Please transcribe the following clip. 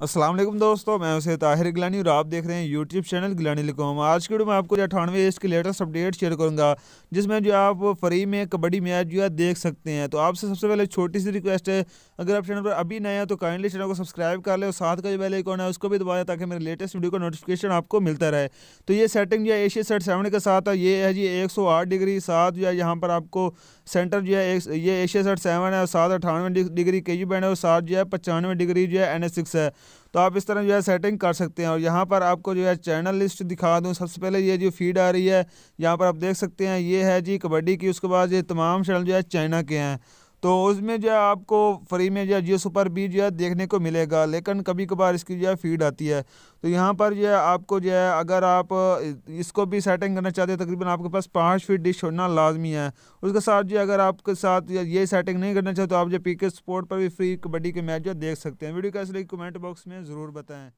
السلام علیکم دوستو، میں اسے طاہر گلانی اور آپ دیکھ رہے ہیں یوٹیوب چینل گلانی لکوم۔ آج کی ویڈیو میں آپ کو جو اٹھانوے ایج کی لیٹسٹ اپڈیٹ شیئر کروں گا، جس میں جو آپ فری میں کبڈی میچ جو ہے دیکھ سکتے ہیں۔ تو آپ سے سب سے پہلے چھوٹی سی ریکویسٹ ہے، اگر آپ چینل پر ابھی نئے ہیں تو کائنڈلی چینل کو سبسکرائب کر لیں اور ساتھ کا جو بیل آئیکن ہے، اس کو بھی دبایا تاکہ میرے لیٹسٹ ویڈیو کا نوٹیفکیشن آپ کو ملتا رہے۔ تو یہ سیٹنگ جو ہے ایشیا سیٹ سیون کے ساتھ ہے، یہ ہے جی ایک سو آٹھ ڈگری ساتھ جو ہے یہاں پر آپ کو سینٹر جو ہے یہ ایشیا سیٹ سیون ہے اور ساتھ اٹھانوے ڈگری کے جی بینڈ ہے اور ساتھ جو ہے پچانوے ڈگری جو ہے این ایس سکس ہے۔ تو آپ اس طرح جو ہے سیٹنگ کر سکتے ہیں اور یہاں پر آپ کو جو ہے چینل لسٹ دکھا دوں۔ سب سے پہلے یہ جو فیڈ آ رہی ہے، یہاں پر آپ دیکھ سکتے ہیں، یہ ہے جی کبڈی کی، اس کے بعد یہ تمام چینل جو ہے چائنا کے ہیں۔ تو اس میں جو ہے آپ کو فری میں جو ہے جیو سپر بھی جو ہے دیکھنے کو ملے گا، لیکن کبھی کبھار اس کی جو ہے فیڈ آتی ہے۔ تو یہاں پر جو ہے آپ کو جو ہے اگر آپ اس کو بھی سیٹنگ کرنا چاہتے ہیں، تقریباً آپ کے پاس پانچ فیٹ ڈش ہونا لازمی ہے۔ اس کے ساتھ جو اگر آپ کے ساتھ یہ سیٹنگ نہیں کرنا چاہتے تو آپ جو پی کے سپورٹ پر بھی فری کبڈی کے میچ جو دیکھ سکتے ہیں۔ ویڈیو کیسے لگی کمنٹ باکس میں ضرور بتائیں۔